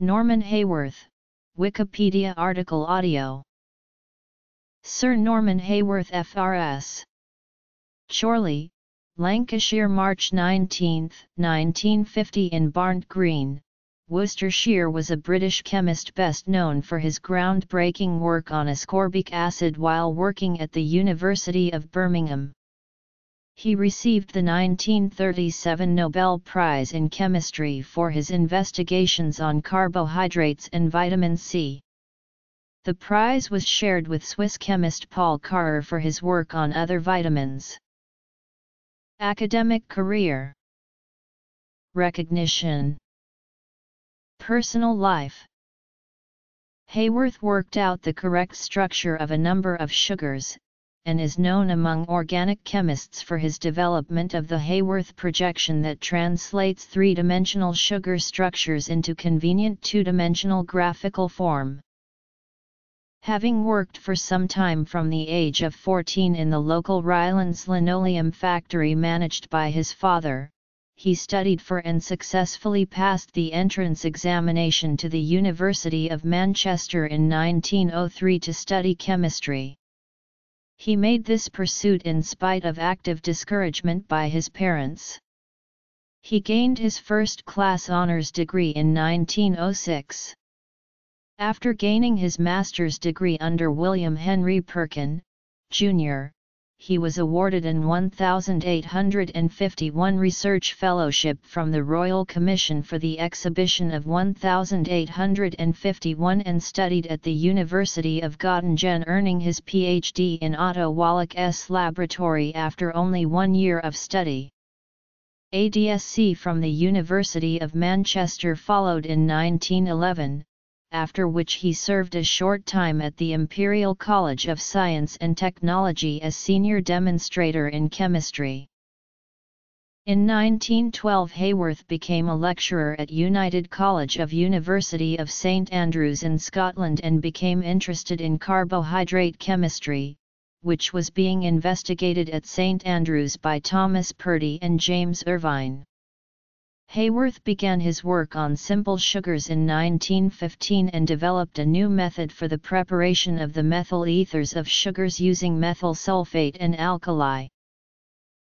Norman Haworth, Wikipedia article audio. Sir Norman Haworth FRS Chorley, Lancashire March 19, 1950 in Barnt Green, Worcestershire was a British chemist best known for his groundbreaking work on ascorbic acid while working at the University of Birmingham. He received the 1937 Nobel Prize in Chemistry for his investigations on carbohydrates and vitamin C. The prize was shared with Swiss chemist Paul Karrer for his work on other vitamins. Academic career Recognition Personal life Haworth worked out the correct structure of a number of sugars, and is known among organic chemists for his development of the Haworth projection that translates three-dimensional sugar structures into convenient two-dimensional graphical form. Having worked for some time from the age of 14 in the local Rylands linoleum factory managed by his father, he studied for and successfully passed the entrance examination to the University of Manchester in 1903 to study chemistry. He made this pursuit in spite of active discouragement by his parents. He gained his first class honours degree in 1906. After gaining his master's degree under William Henry Perkin, Jr., he was awarded an 1851 Research Fellowship from the Royal Commission for the Exhibition of 1851 and studied at the University of Göttingen earning his PhD in Otto Wallach's laboratory after only one year of study. ADSC from the University of Manchester followed in 1911, after which he served a short time at the Imperial College of Science and Technology as senior demonstrator in chemistry. In 1912 Haworth became a lecturer at United College of University of St Andrews in Scotland and became interested in carbohydrate chemistry, which was being investigated at St Andrews by Thomas Purdie and James Irvine. Haworth began his work on simple sugars in 1915 and developed a new method for the preparation of the methyl ethers of sugars using methyl sulfate and alkali.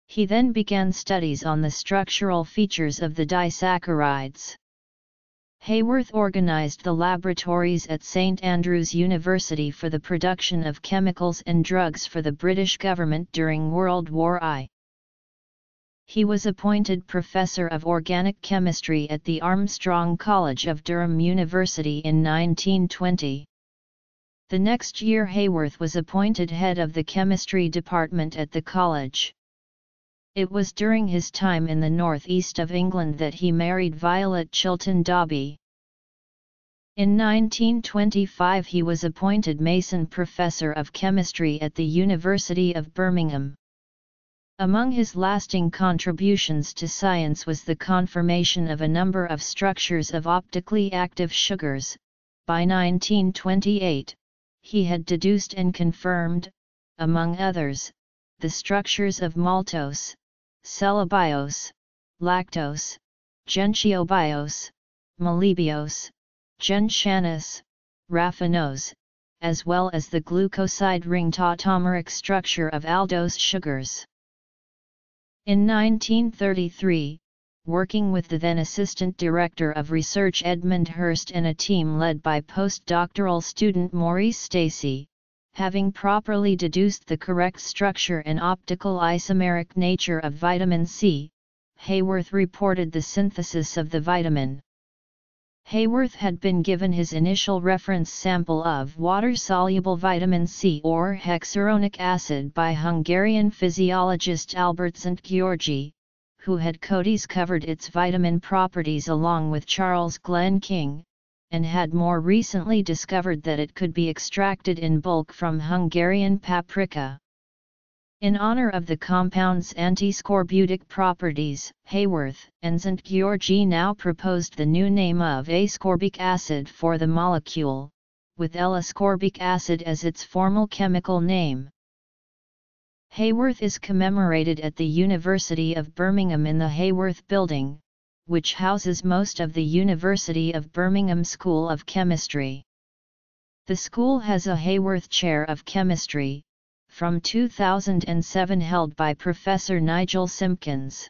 He then began studies on the structural features of the disaccharides. Haworth organized the laboratories at St Andrews University for the production of chemicals and drugs for the British government during World War I. He was appointed Professor of Organic Chemistry at the Armstrong College of Durham University in 1920. The next year Haworth was appointed head of the chemistry department at the college. It was during his time in the northeast of England that he married Violet Chilton Dobbie. In 1925 he was appointed Mason Professor of Chemistry at the University of Birmingham. Among his lasting contributions to science was the confirmation of a number of structures of optically active sugars. By 1928, he had deduced and confirmed, among others, the structures of maltose, cellobiose, lactose, gentiobiose, melibiose, gentianose, raffinose, as well as the glucoside ring tautomeric structure of aldose sugars. In 1933, working with the then Assistant Director of Research Edmund Hirst and a team led by postdoctoral student Maurice Stacey, having properly deduced the correct structure and optical isomeric nature of vitamin C, Haworth reported the synthesis of the vitamin. Haworth had been given his initial reference sample of water-soluble vitamin C or hexuronic acid by Hungarian physiologist Albert Szent-Györgyi, who had co-discovered its vitamin properties along with Charles Glenn King, and had more recently discovered that it could be extracted in bulk from Hungarian paprika. In honor of the compound's antiscorbutic properties, Haworth and Szent-Györgyi now proposed the new name of ascorbic acid for the molecule, with L-ascorbic acid as its formal chemical name. Haworth is commemorated at the University of Birmingham in the Haworth Building, which houses most of the University of Birmingham School of Chemistry. The school has a Haworth Chair of Chemistry, from 2007 held by Professor Nigel Simpkins.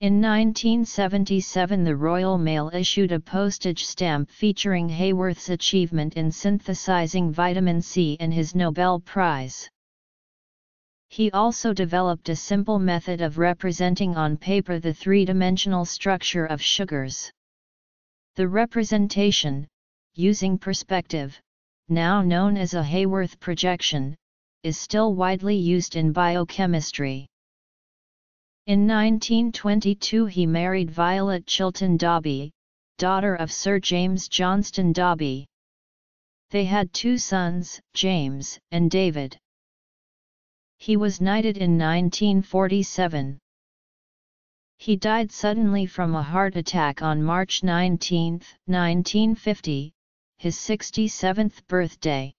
In 1977 the Royal Mail issued a postage stamp featuring Haworth's achievement in synthesizing vitamin C and his Nobel Prize. He also developed a simple method of representing on paper the three-dimensional structure of sugars. The representation, using perspective, now known as a Haworth projection, is still widely used in biochemistry. In 1922 he married Violet Chilton Dobbie, daughter of Sir James Johnston Dobbie. They had two sons, James and David. He was knighted in 1947. He died suddenly from a heart attack on March 19, 1950, his 67th birthday.